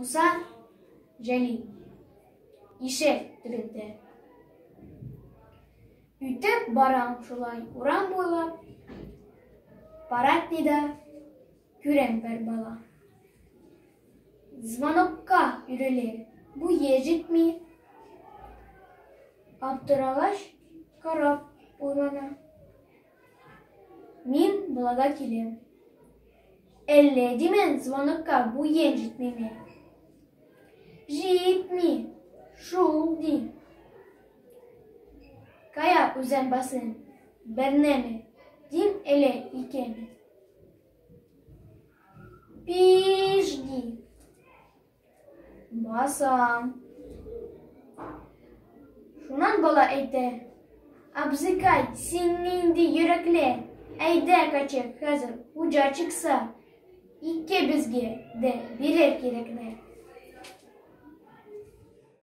Муса Җәлил. Ишек төбендә. Үтеп барам шулай урам буйлап. Парадныйда күрәм бер бала. Звонокка йөрелер. Бу ежитми. Аптырагач карап уйлана. Мин балага килем. Әллә димен звонокка ен җитмиме? Җитми. Шул ди. Кая үзән басын? Бернеме? Дим әле икәме? Пиш ди. Басам. Шунан бала әйтә. Абзыкай, син нинди йөрәкле. Әйдә качык хәзер, хуҗа чыкса. Ике безгә дә бирер кирәкләр.